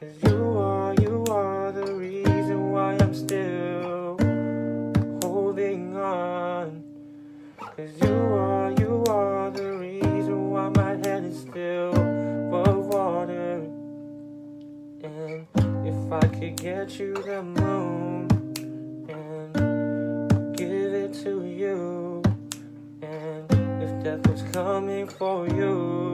Cause you are, you are the reason why I'm still holding on. Cause you are, you are the reason why my head is still above water. And if I could get you the moon and give it to you, and if death was coming for you.